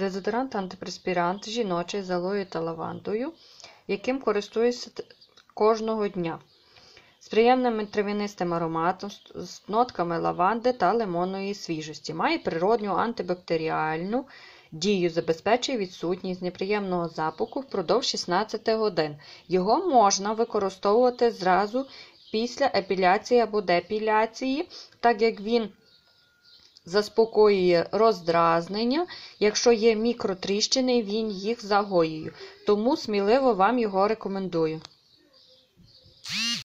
Дезодорант антипреспірант жіночий з алою та лавандою, яким користуюся кожного дня. З приємним трав'янистим ароматом, з- нотками лаванди та лимонної свіжості. Має природню антибактеріальну дію, забезпечує відсутність неприємного запаху впродовж 16 годин. Його можна використовувати зразу після епіляції або депіляції, так як він заспокоює роздразнення, якщо є мікротріщини, він їх загоює. Тому сміливо вам його рекомендую.